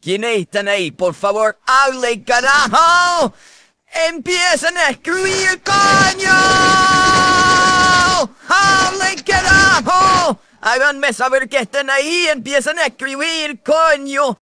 ¿Quiénes están ahí? Por favor, hable, carajo. ¡Empiecen a escribir, coño! ¡Hable, carajo! Háganme saber que están ahí, empiecen a escribir, coño.